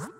Huh?